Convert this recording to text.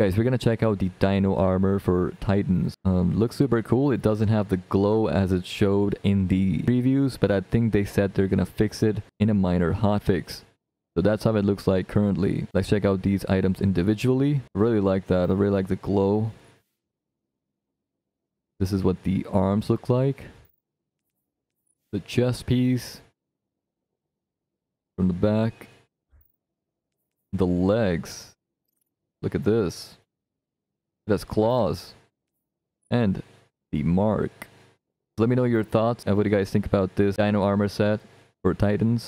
Guys, we're gonna check out the Dino armor for Titans. Um, looks super cool. It doesn't have the glow as it showed in the previews, but I think they said they're gonna fix it in a minor hotfix. So that's how it looks like currently. Let's check out these items individually. I really like that. I really like the glow. This is what the arms look like. The chest piece. From the back. The legs. Look at this. It has claws. And the mark. Let me know your thoughts and what do you guys think about this Dino armor set for Titans.